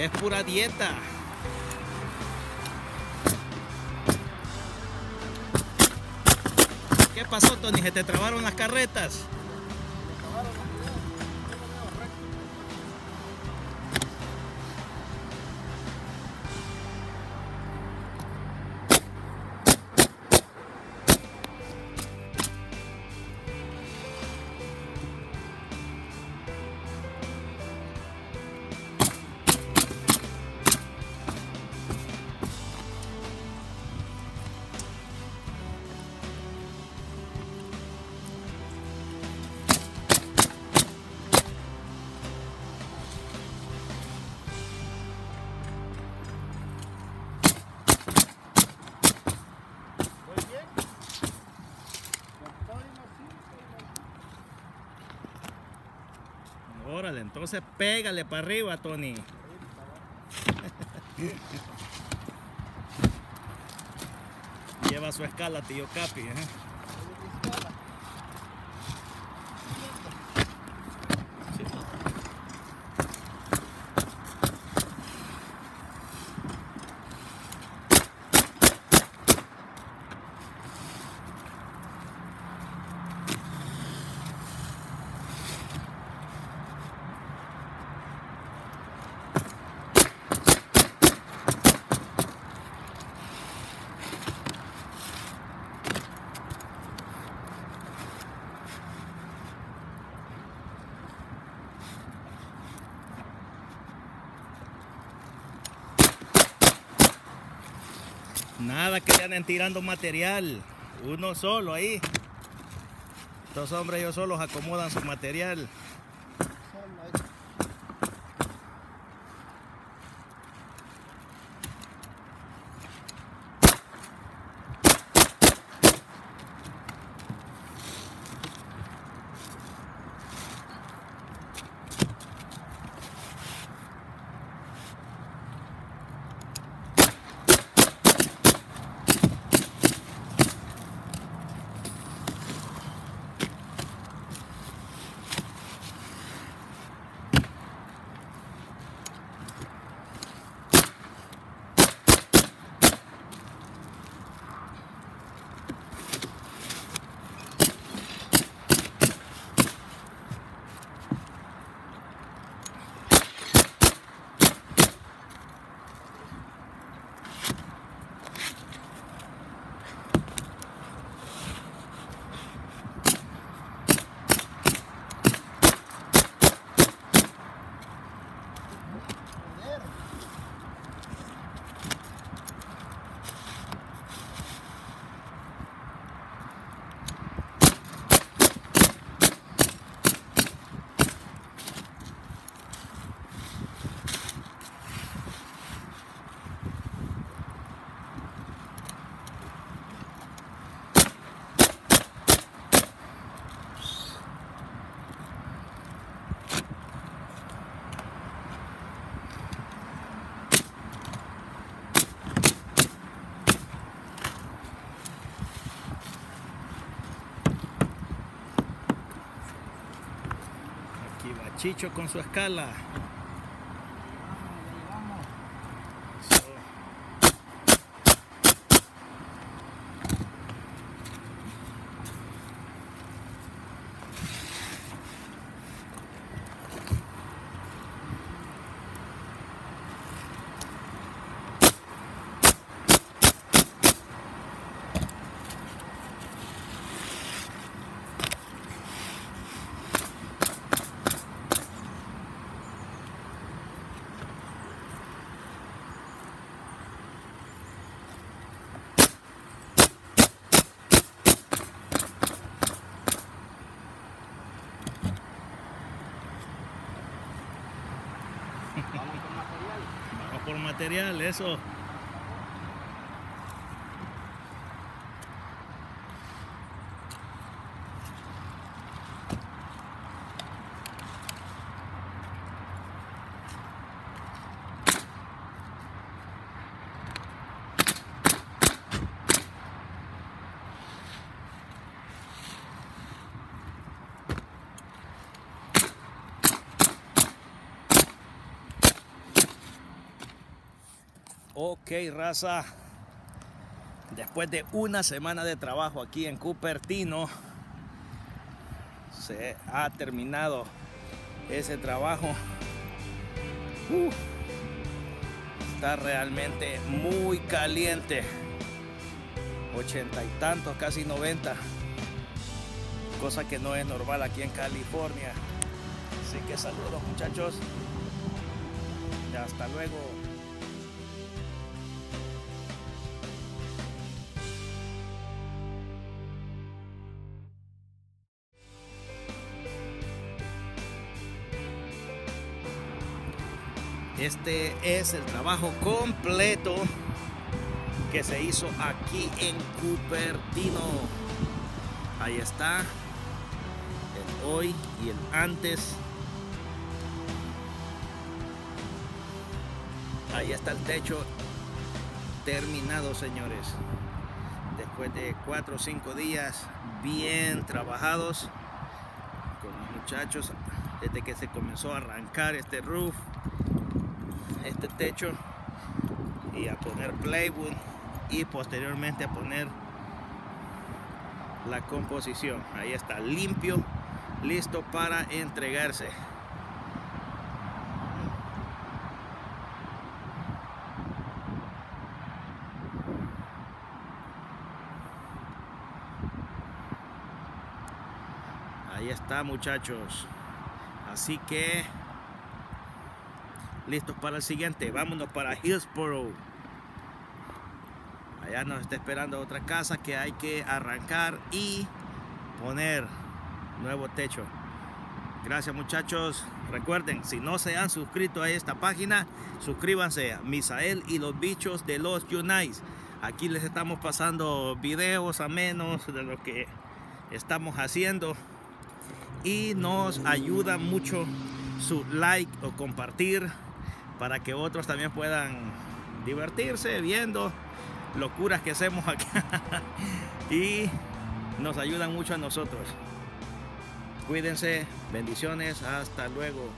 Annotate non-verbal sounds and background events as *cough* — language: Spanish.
Es pura dieta. ¿Qué pasó, Tony? ¿Se te trabaron las carretas? Órale, entonces pégale para arriba, Tony. *laughs* Lleva su escala, tío Capi. ¿eh? Nada que le anden tirando material. Uno solo ahí. Estos hombres ellos solos acomodan su material. Aquí va Chicho con su escala. Vamos, Eso. Vamos con material. Vamos por material, eso. Ok, raza. Después de una semana de trabajo aquí en Cupertino, se ha terminado ese trabajo. Uh, está realmente muy caliente. Ochenta y tantos, casi 90. Cosa que no es normal aquí en California. Así que saludos muchachos. Y hasta luego. Este es el trabajo completo que se hizo aquí en Cupertino. Ahí está. El hoy y el antes. Ahí está el techo terminado, señores. Después de cuatro o cinco días bien trabajados con los muchachos desde que se comenzó a arrancar este roof este techo y a poner plywood y posteriormente a poner la composición. Ahí está limpio listo para entregarse. Ahí está muchachos. Así que listos para el siguiente. Vámonos para Hillsboro. Allá nos está esperando otra casa que hay que arrancar y poner nuevo techo. Gracias muchachos. Recuerden, si no se han suscrito a esta página, suscríbanse a Misael y los bichos de los Unites. Aquí les estamos pasando videos a menos de lo que estamos haciendo y nos ayuda mucho su like o compartir para que otros también puedan divertirse viendo locuras que hacemos acá *laughs* y nos ayudan mucho a nosotros. Cuídense, bendiciones, hasta luego.